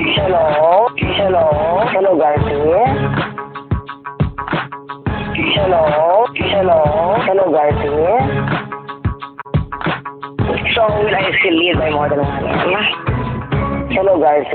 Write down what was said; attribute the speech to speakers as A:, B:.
A: Hello? Hello? Hello, guys. Hello? Hello? Hello, guys. So, will I still lead my model one? Hello, guys.